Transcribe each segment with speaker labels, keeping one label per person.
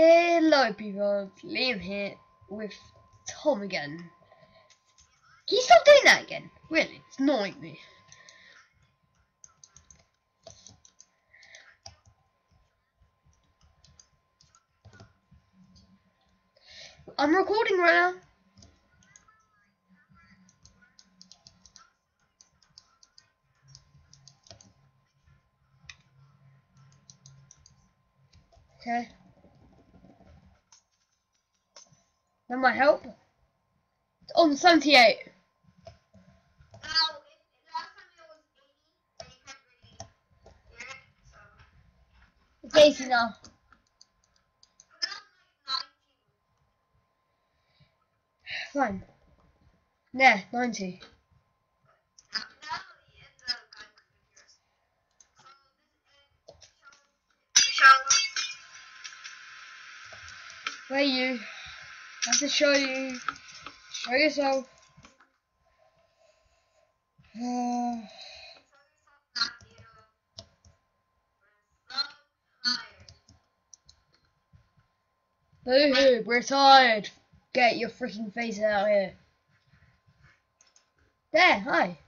Speaker 1: Hello people, Liam here with Tom again. Can you stop doing that again? Really, it's annoying me. I'm recording right now. Okay. That might help. It's on 78. It's 80 now. Fine. There, 90. Where are you? I have to show you. Show yourself. Uh, Boo-hoo, we're tired. Get your freaking face out here. There, hi.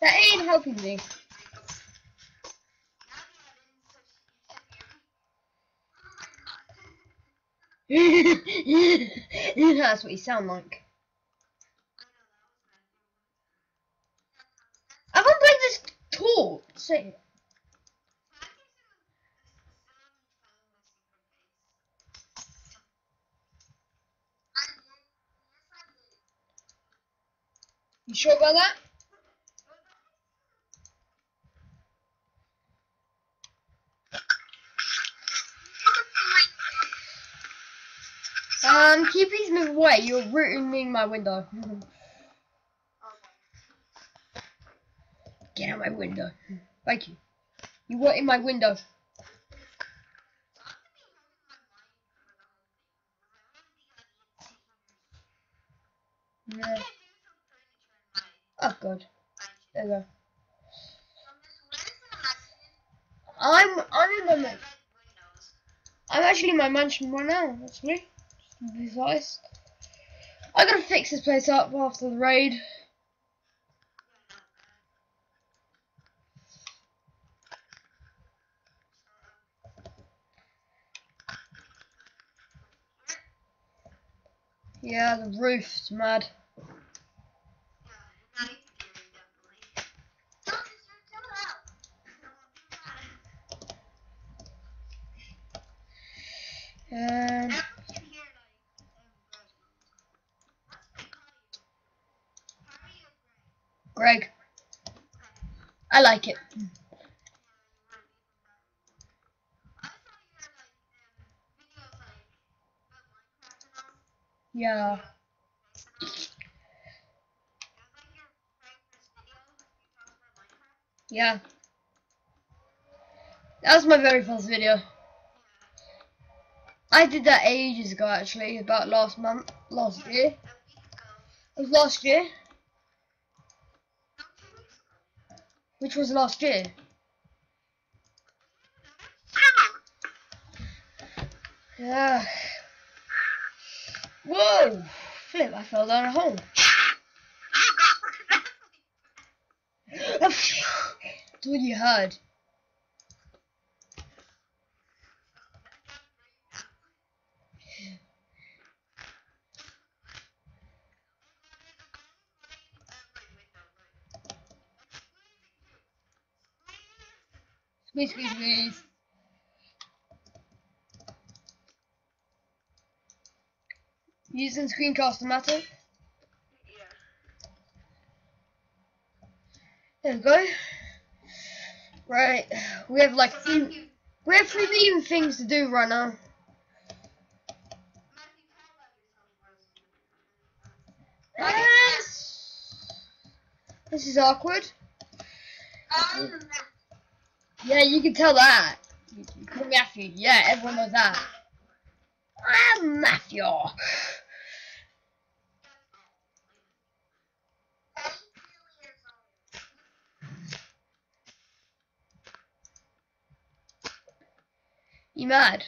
Speaker 1: That ain't helping me. That's what you sound like. I to play this tour. Say. You sure about that? Um, can you please move away? You're ruining my window. Get out my window. Thank you. You were in my window. Oh god. There you go. I'm I'm in the I'm actually in my mansion right now, actually. Just be. I gotta fix this place up after the raid. Yeah, the roof's mad. And Greg, I like it. Yeah. Yeah. That was my very first video. I did that ages ago actually, about last month, last year. It was last year. Which was last year. Yeah. Whoa! Flip, I fell down a hole. That's what you heard. Squeeze, squeeze, squeeze. Using Screencast-O-Matic. There we go. Right, we have like three, we have three million things to do right now. Yes. This is awkward. Yeah, you can tell that. Call me Matthew. Yeah, everyone knows that. I'm Matthew. You mad?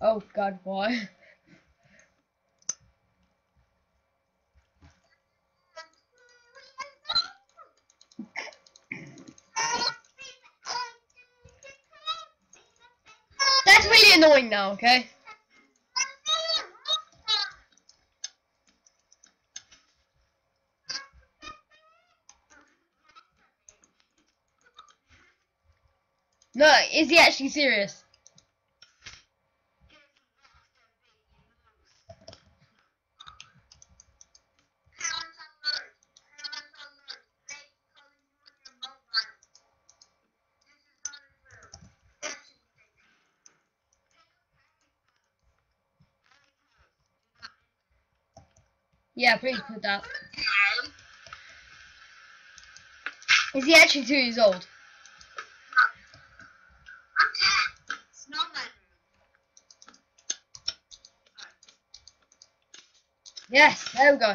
Speaker 1: Oh god, boy. Annoying now, okay? No, is he actually serious? Yeah, please put that. Is he actually two years old? Yes, there we go.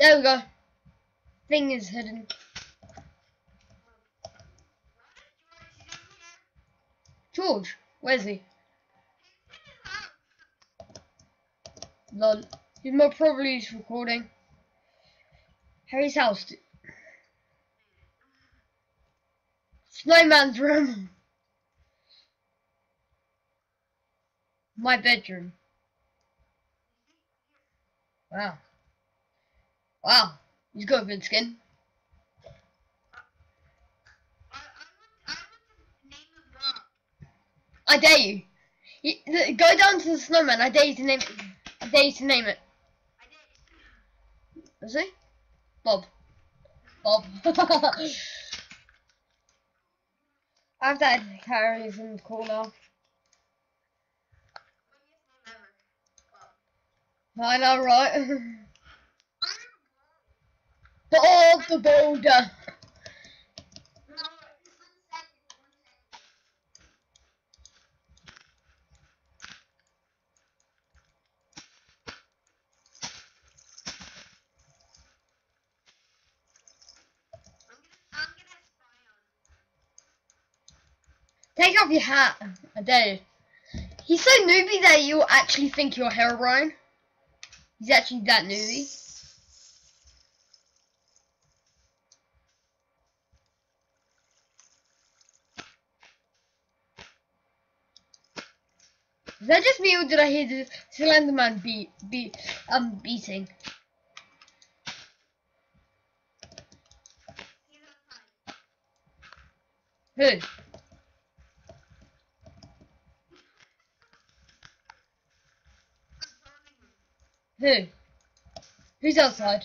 Speaker 1: There we go. Thing is hidden. George, where's he? Lol. He's more probably recording. Harry's house. Snowman's room. My bedroom. Wow. Wow. He's got a good skin. I dare you. Go down to the snowman. I dare you to name it. I dare you to name it. Is he? Bob. Bob. I have that carries in the corner. I know, right? Bob the Boulder. Take off your hat. I you. He's so newbie that you'll actually think you're Herobrine. He's actually that newbie. Is that just me or did I hear the Slenderman beat beat um beating? Who? Who? Who's outside?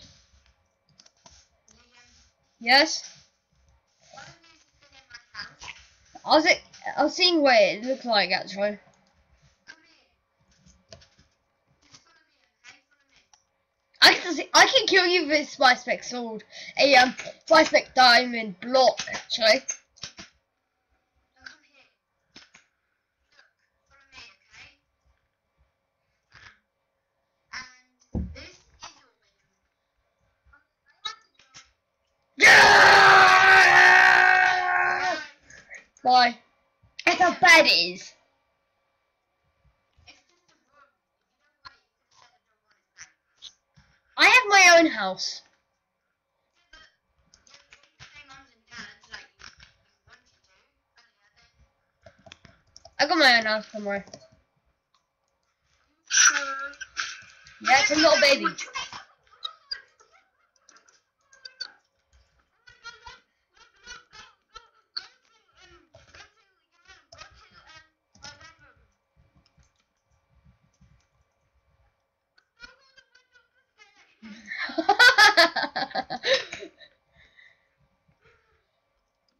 Speaker 1: Yes? I was I was seeing what it looked like actually. I can see, I can kill you with spice spec sword, a um spec diamond block actually. Yeah! Why? That's how bad it is. I have my own house. I got my own house somewhere. Yeah, it's a little baby.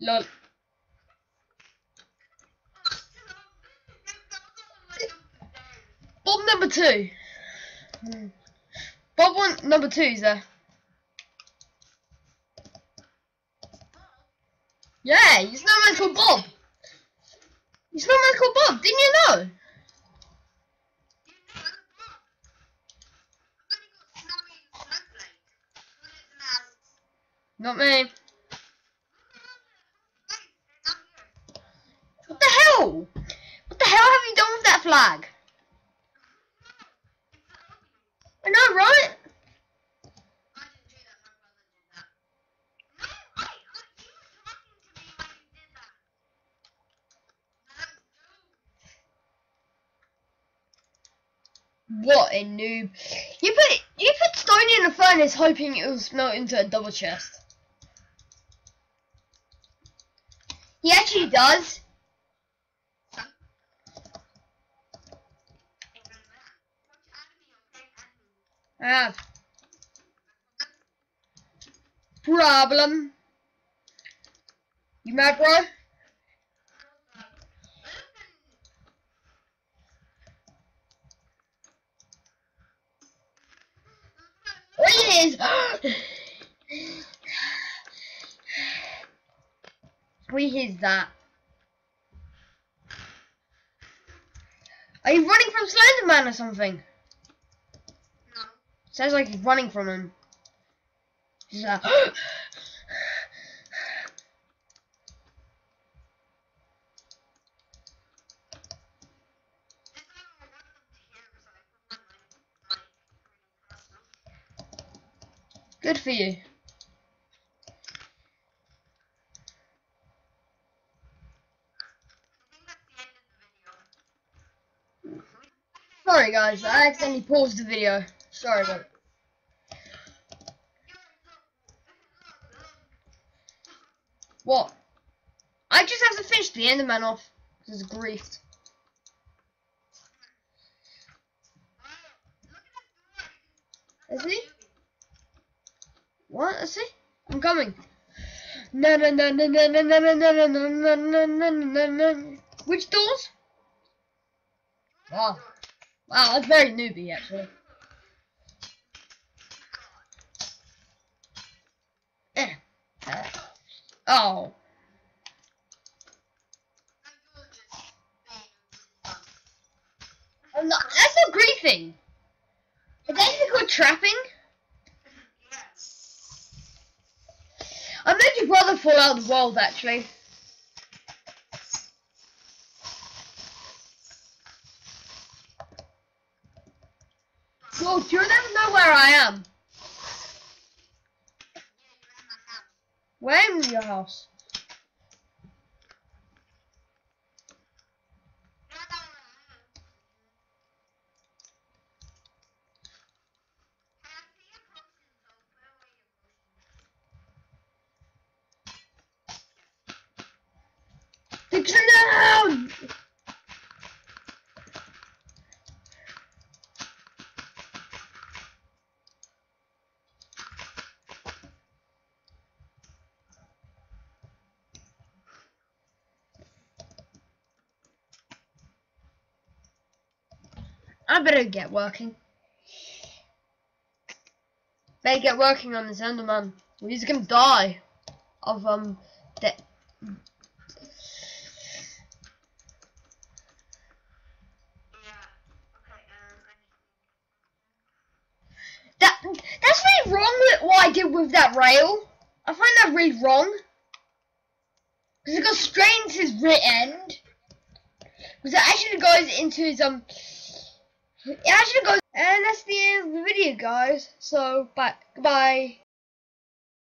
Speaker 1: Lol. Bob number two. Bob one number two is there.
Speaker 2: Yeah, your snowman's called Bob. Your snowman's called Bob, didn't you know? Not me. What the hell? What the hell have you done with that flag? I know, right? What a noob. You put you put stone in a furnace hoping it will melt into a double chest. He actually does. I have. Problem. You mad, bro? What is that? Are you running from Slenderman or something? Sounds like he's running from him. He's like, good for you. Sorry guys, I accidentally paused the video. Sorry about it. What? I just have to finish the Enderman off. This is griefed. Is he? What? Is he? I'm coming. No no no no no no no no no no no no no no no Which doors? Wow. Wow, that's very newbie actually. Eh. Uh, oh. oh I'm not, that's not griefing. Is that even called trapping? I made your brother fall out of the world actually. Well, do you never know where I am? Where in your house? Take it down! I better get working. Better get working on this Enderman. He's gonna die of um de That that's really wrong with what I did with that rail. I find that really wrong. Because it goes straight into his rear end. Because it actually goes into his um it actually goes and that's the end of the video guys. So bye goodbye.